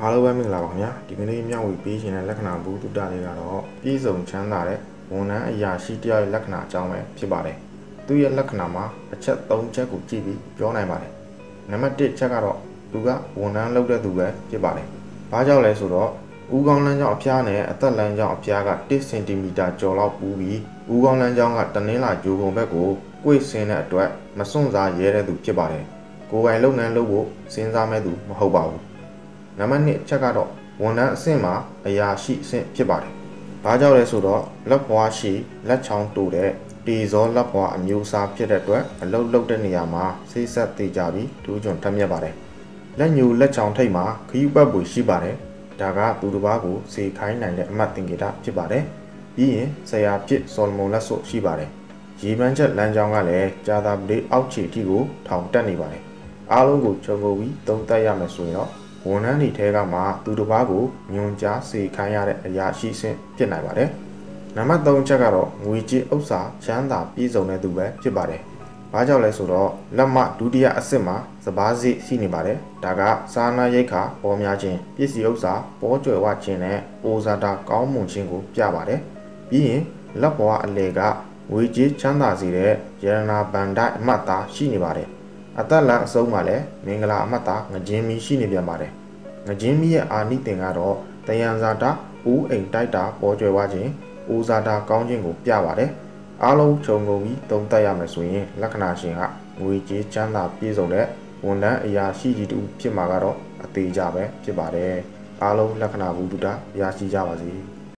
အားလုံးပဲမင်္ဂလာပါခင်ဗျာဒီကနေ့မျှဝေပေးခြင်းတဲ့လက္ခဏာဘူးတုတ္တလေးကတော့ပြည်စုံချမ်းသာတဲ့ဝန်ထမ်းအရာရှိတရားရဲ့လက္ခဏာအကြောင်းပဲဖြစ်ပါတယ်သူရဲ့လက္ခဏာမှာအချက်၃ချက်ကိုကြည့်ပြီးပြောနိုင်ပါတယ်နံပါတ်၁ချက်ကတော့သူကဝန်ထမ်းလုပ်တဲ့သူပဲဖြစ်ပါတယ်ဘာကြောင့်လဲဆိုတော့ ဦးခေါင်းလမ်းကြောင်းအဖျားနဲ့အသက်လမ်းကြောင်းအဖျားက1စင်တီမီတာကျော်လောက်ပူပြီးဦးခေါင်းလမ်းကြောင်းကတနင်းလာဂျိုကုန်ဘက်ကိုကိုယ်ဆင်းတဲ့အတွက်မစွန့်စားရဲတဲ့သူဖြစ်ပါတယ်ကိုယ်ပိုင်လုပ်ငန်းလုပ်ဖို့စဉ်းစားမဲ့သူမဟုတ်ပါဘူးနံပါတ်2ချက်ကတော့ဝန်ထမ်းအဆင့်မှာအရာရှိအဆင့်ဖြစ်ပါတယ်။ဘာကြောင့်လဲဆိုတော့လက်ဘွားရှိလက်ချောင်းတူတဲ့တီဇောလက်ဘွားအမျိုးအစားဖြစ်တဲ့အတွက်အလုတ်လုတ်တဲ့နေရာမှာဆေးဆက်သေးကြပြီးဒူးကျွန်းထက်မြက်ပါတယ်။လက်ညူလက်ချောင်းထိပ်မှာခရီးပတ်ပွေရှိပါတယ်။ ဒါကသူတစ်ပါးကိုစေခိုင်းနိုင်တဲ့အမှတ်သင်္ကေတဖြစ်ပါတယ်။ပြီးရင်ဆရာဖြစ်ဆော်လမွန်လက်စွပ်ရှိပါတယ်။ရေပန်းချက်လမ်းကြောင်းကလည်းကြာသာပလေးအောက်ခြေထိကိုထောင်တက်နေပါတယ်။အားလုံးကိုခြုံငုံပြီးသုံးသပ်ရမယ်ဆိုရင်တော့ဝန်ထမ်းတွေထဲကမှသူတစ်ပါးကိုညွန်ကြားစေခိုင်းရတဲ့အရာရှိစင်ဖြစ်နိုင်ပါတယ်။နံပါတ်3ချက်ကတော့ငွေကြေးဥစ္စာချမ်းသာပြည့်စုံတဲ့သူပဲဖြစ်ပါတယ်။ ဘာကြောင့်လဲဆိုတော့လက်မဒုတိယအဆင့်မှာစပားစိရှိနေပါတယ်။ဒါကစာနာရိတ်ခါပေါ်များခြင်းပစ္စည်းဥစ္စာပေါ်ကျွယ်ဝခြင်းနဲ့ပိုဇာတာကောင်းမွန်ခြင်းကိုပြပါတယ်။ပြီးရင်လက်ဘွားအလေကငွေကြေးချမ်းသာစေတဲ့ရတနာဗန္ဒအမှတ်သားရှိနေပါတယ်အသက်လန်အစုံးမှာလည်းမင်္ဂလာအမှတ်သားငကြင်းမီရှိနေပြန်ပါတယ်ငကြင်းမီရဲ့အာနိသင်ကတော့တယံဇာတာဦးအိမ်တိုက်တာပေါ်ကျွယ်ဝခြင်းဦးဇာတာကောင်းခြင်းကိုပြပါတယ် အားလုံးခြုံငုံပြီးသုံးသပ်ရမယ်ဆိုရင်လက္ခဏာရှင်ကငွေကြေးချမ်းသာပြည့်စုံတဲ့ဝန်ထမ်းအရာရှိကြီးတူဖြစ်မှာကတော့အသေးကြပဲဖြစ်ပါတယ်အားလုံးလက္ခဏာဘုဒ္ဓရရှိကြပါစေ